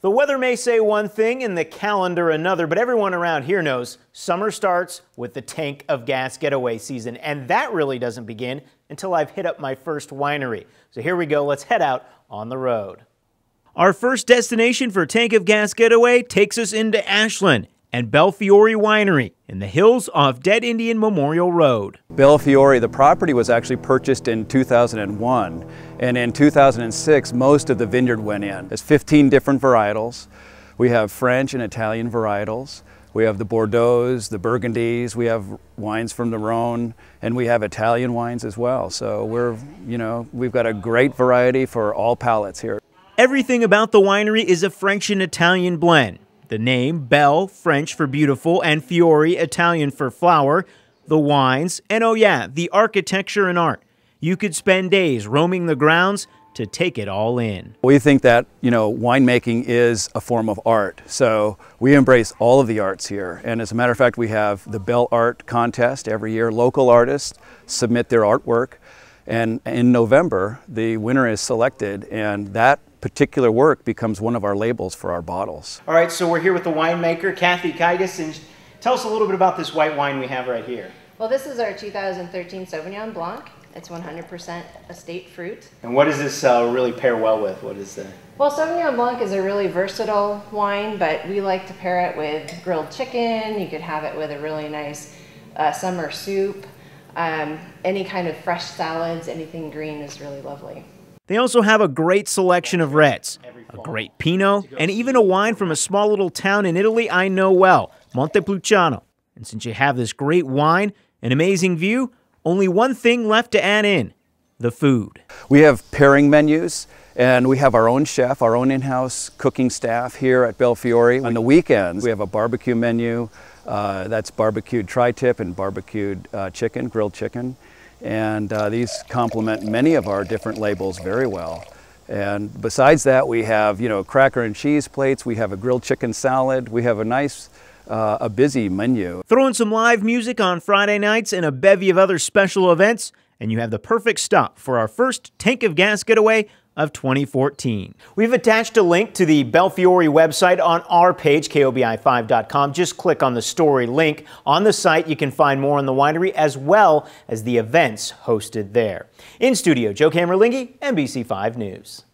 The weather may say one thing and the calendar another, but everyone around here knows summer starts with the tank of gas getaway season, and that really doesn't begin until I've hit up my first winery. So here we go, let's head out on the road. Our first destination for Tank of Gas Getaway takes us into Ashland and Belle Fiore Winery in the hills off Dead Indian Memorial Road. Belle Fiore, the property was actually purchased in 2001, and in 2006, most of the vineyard went in. There's 15 different varietals. We have French and Italian varietals. We have the Bordeaux's, the Burgundies, we have wines from the Rhone, and we have Italian wines as well. So we're, you know, we've got a great variety for all palates here. Everything about the winery is a French and Italian blend. The name, Belle, French for beautiful, and Fiore, Italian for flower, the wines, and oh yeah, the architecture and art. You could spend days roaming the grounds to take it all in. We think that, you know, winemaking is a form of art. So we embrace all of the arts here. And as a matter of fact, we have the Belle Art Contest every year. Local artists submit their artwork. And in November, the winner is selected, and that particular work becomes one of our labels for our bottles. All right, so we're here with the winemaker, Kathy Kaigas, and tell us a little bit about this white wine we have right here. Well, this is our 2013 Sauvignon Blanc. It's 100% estate fruit. And what does this uh, really pair well with? What is the... Well, Sauvignon Blanc is a really versatile wine, but we like to pair it with grilled chicken. You could have it with a really nice uh, summer soup. Um, any kind of fresh salads, anything green is really lovely. They also have a great selection of reds, a great Pinot, and even a wine from a small little town in Italy I know well, Montepulciano. And since you have this great wine, an amazing view, only one thing left to add in the food. We have pairing menus. And we have our own chef, our own in-house cooking staff here at Belle Fiore. On the weekends, we have a barbecue menu. Uh, that's barbecued tri-tip and barbecued uh, chicken, grilled chicken. And uh, these complement many of our different labels very well. And besides that, we have, you know, cracker and cheese plates. We have a grilled chicken salad. We have a nice, uh, a busy menu. Throw in some live music on Friday nights and a bevy of other special events, and you have the perfect stop for our first tank of gas getaway of 2014. We've attached a link to the Belle Fiore website on our page, KOBI5.com. Just click on the story link. On the site, you can find more on the winery as well as the events hosted there. In studio, Joe Camerlingi, NBC5 News.